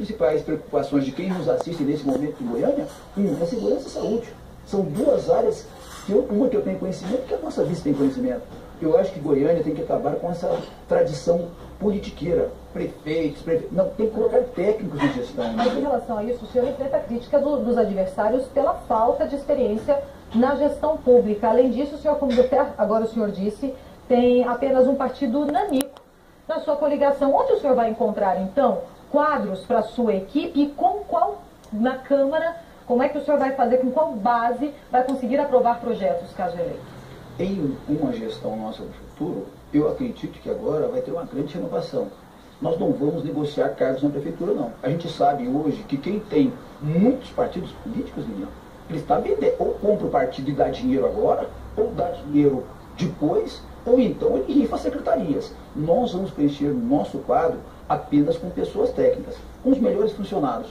principais preocupações de quem nos assiste nesse momento em Goiânia, um, é segurança e saúde. São duas áreas, que eu, uma que eu tenho conhecimento, que a nossa vice tem conhecimento. Eu acho que Goiânia tem que acabar com essa tradição politiqueira. Prefeitos, prefeitos, não, tem que colocar técnicos de gestão. Mas em relação a isso, o senhor enfrenta a crítica do, dos adversários pela falta de experiência na gestão pública. Além disso, o senhor, como até agora o senhor disse, tem apenas um partido nanico na sua coligação. Onde o senhor vai encontrar, então, quadros para a sua equipe e com qual, na Câmara, como é que o senhor vai fazer, com qual base vai conseguir aprovar projetos, caso eleito? Em uma gestão nossa do futuro, eu acredito que agora vai ter uma grande renovação. Nós não vamos negociar cargos na prefeitura, não. A gente sabe hoje que quem tem muitos partidos políticos, Lilian, ele está vendendo. Ou compra o partido e dá dinheiro agora, ou dá dinheiro depois, ou então ele rifa secretarias. Nós vamos preencher nosso quadro apenas com pessoas técnicas, com os melhores funcionários,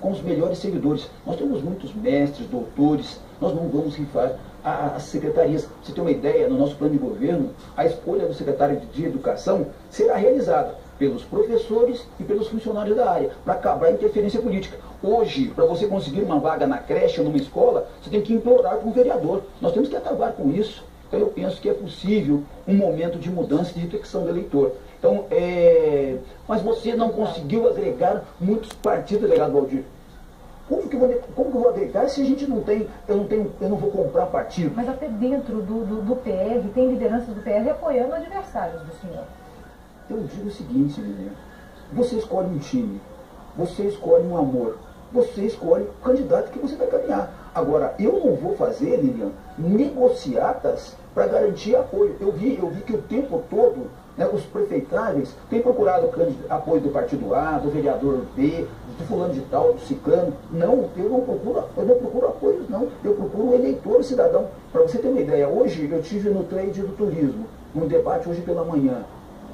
com os melhores servidores. Nós temos muitos mestres, doutores, nós não vamos rifar as secretarias. Você tem uma ideia, no nosso plano de governo, a escolha do secretário de Educação será realizada pelos professores e pelos funcionários da área, para acabar a interferência política. Hoje, para você conseguir uma vaga na creche ou numa escola, você tem que implorar com o vereador. Nós temos que acabar com isso. Então eu penso que é possível um momento de mudança e de reflexão do eleitor. Então, é... mas você não conseguiu agregar muitos partidos, delegado Valdir. Como que, eu vou, como que eu vou agregar se a gente não tem, eu não tenho, eu não vou comprar partido? Mas até dentro do, do, do PR, tem lideranças do PR apoiando adversários do senhor. Eu digo o seguinte, menina, você escolhe um time, você escolhe um amor, você escolhe o candidato que você vai caminhar. Agora, eu não vou fazer, Lilian, negociatas para garantir apoio. Eu vi, eu vi que o tempo todo né, os prefeitáveis têm procurado apoio do partido A, do vereador B, do fulano de tal, do ciclano. Não, eu não procuro, eu não procuro apoios, não. Eu procuro o eleitor, cidadão. Para você ter uma ideia, hoje eu tive no trade do turismo, num debate hoje pela manhã.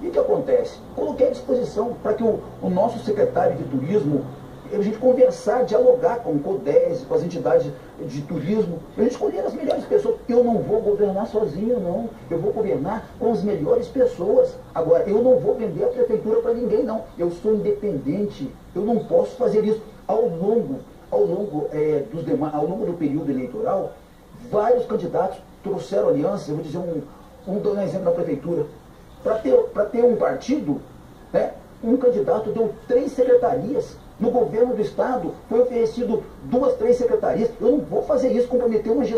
E o que acontece? Coloquei à disposição para que o, o nosso secretário de turismo a gente conversar, dialogar com o CODES, com as entidades de turismo, a gente escolher as melhores pessoas. Eu não vou governar sozinho, não. Eu vou governar com as melhores pessoas. Agora, eu não vou vender a prefeitura para ninguém, não. Eu sou independente. Eu não posso fazer isso. Ao longo, ao longo, é, dos demais, ao longo do período eleitoral, vários candidatos trouxeram aliança. Eu vou dizer um, um, exemplo na prefeitura. Para ter, ter um partido, né, um candidato deu três secretarias no governo do Estado foi oferecido duas, três secretarias. Eu não vou fazer isso, comprometer uma gestão.